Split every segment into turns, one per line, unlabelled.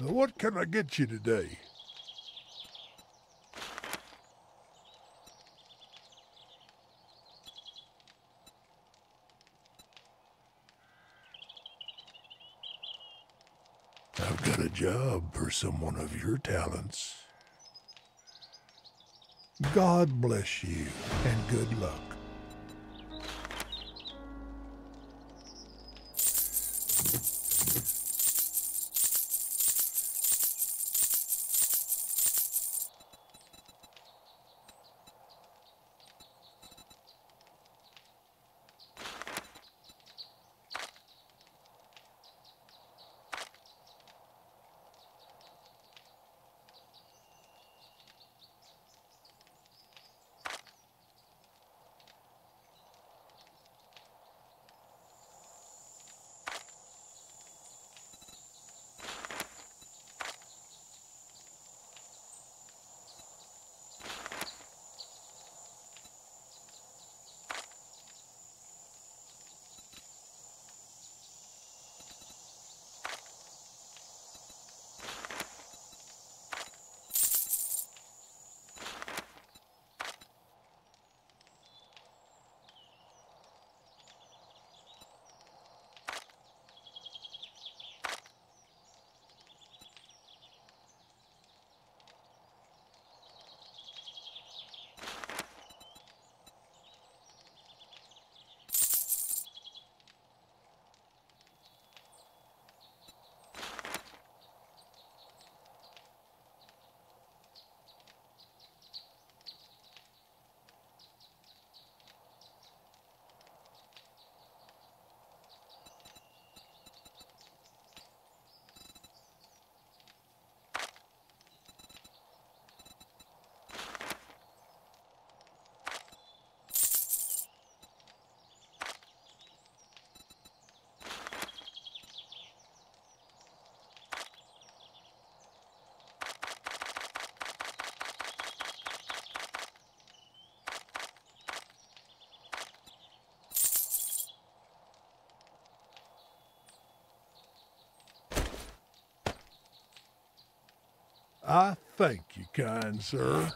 What can I get you today? I've got a job for someone of your talents. God bless you and good luck. I thank you, kind sir.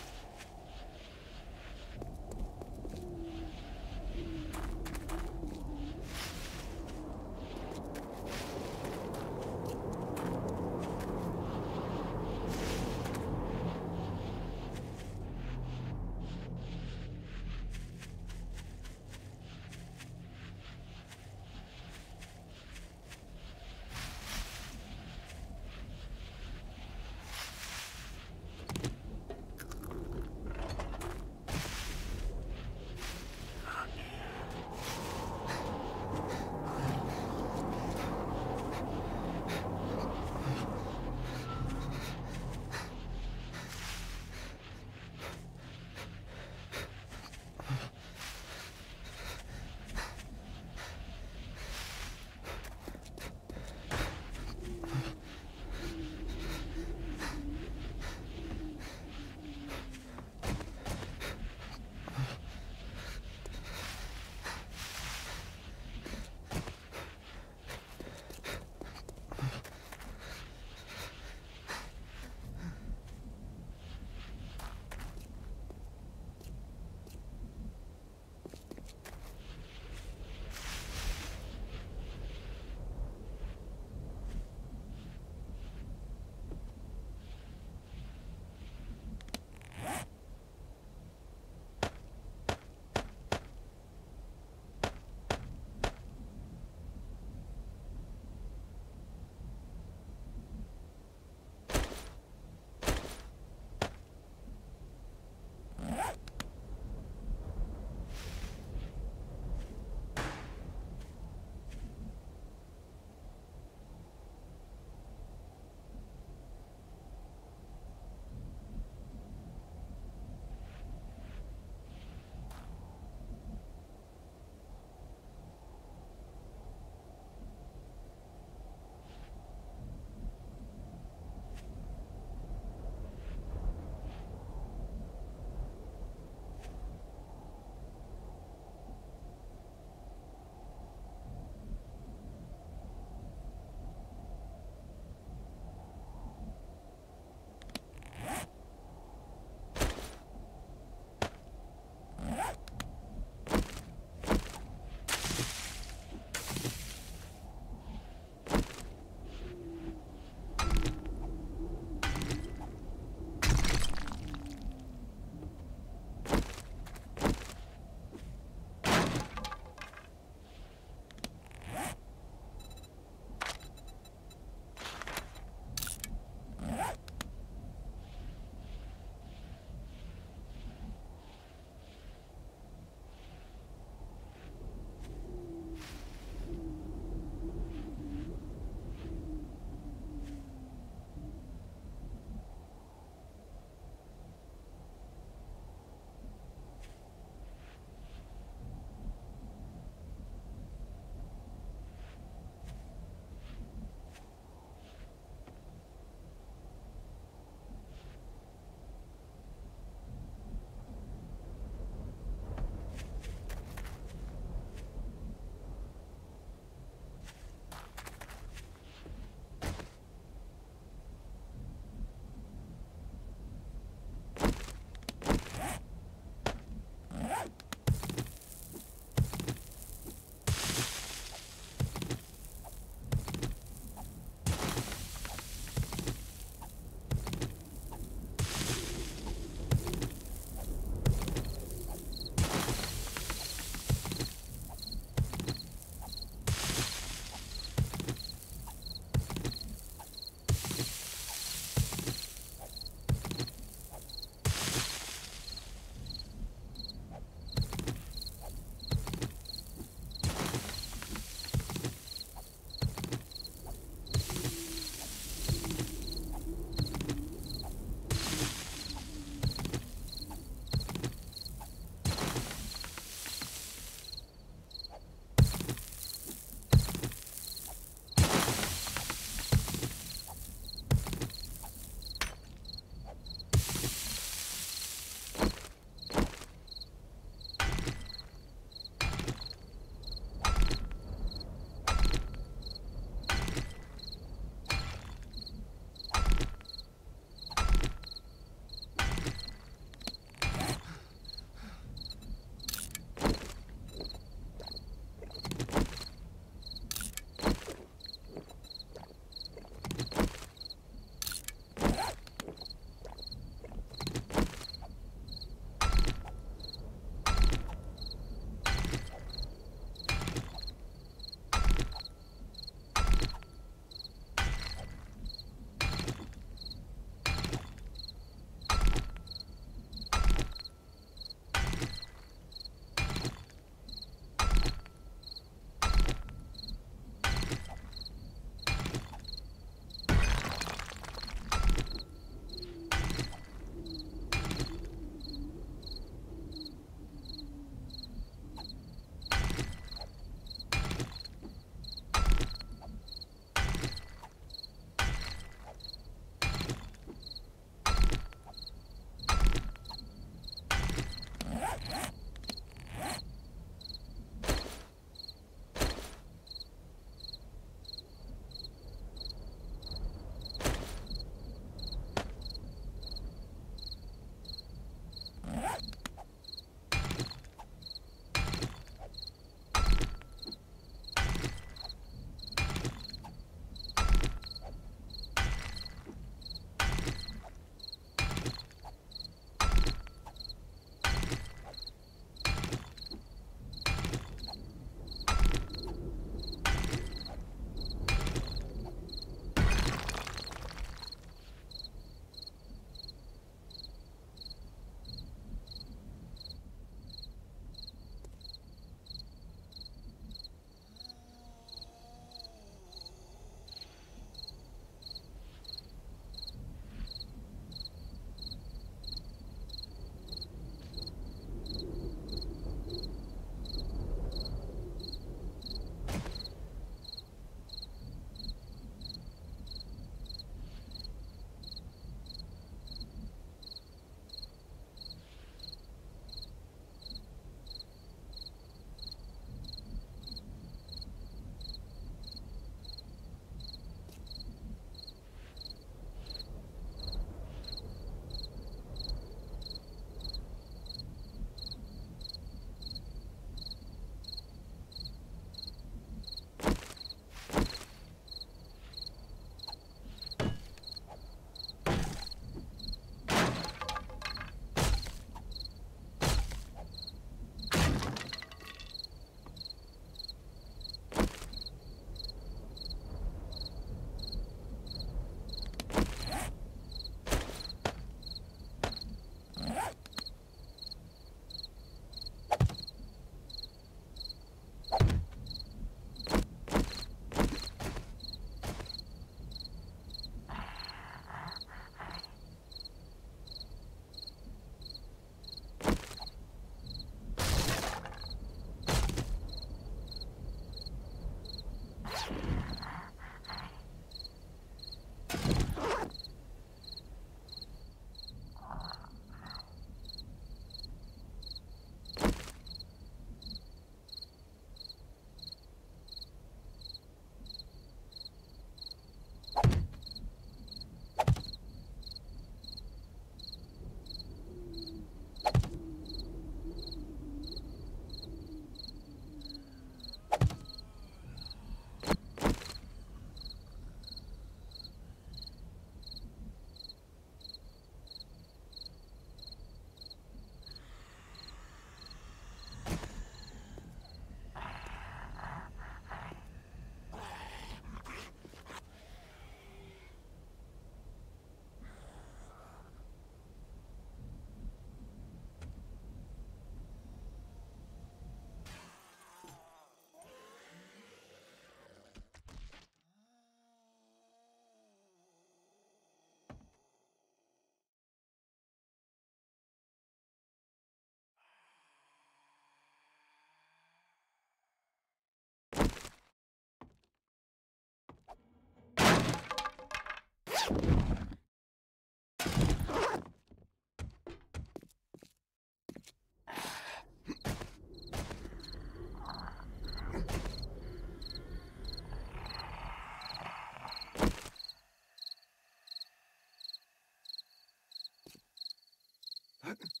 Uh-huh.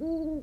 嗯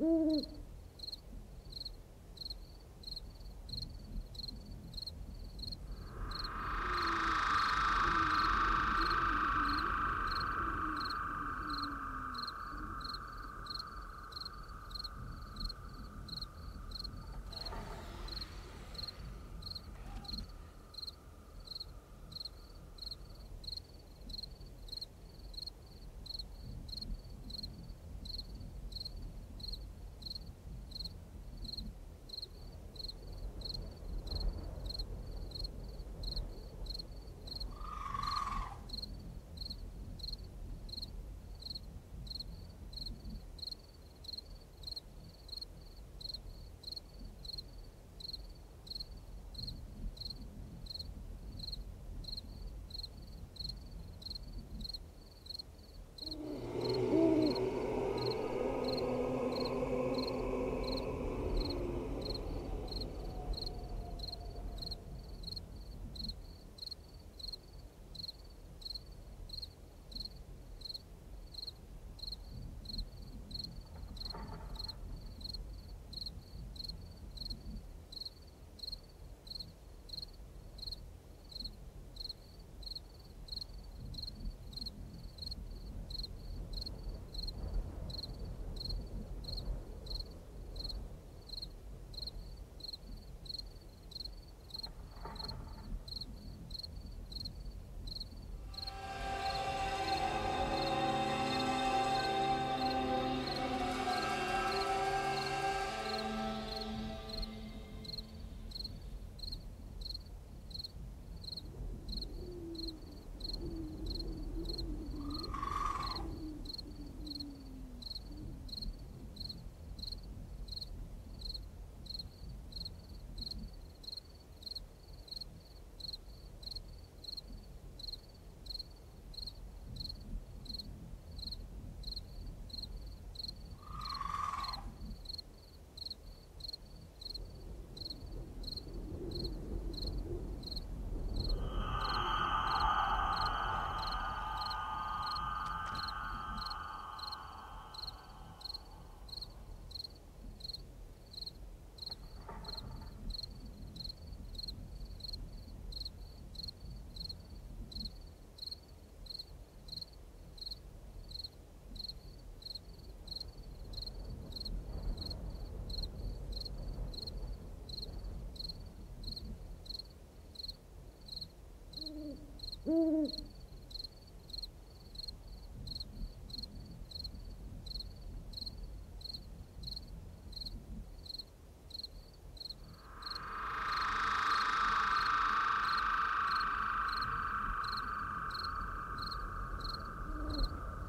Mm-hmm.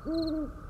Mm-hmm.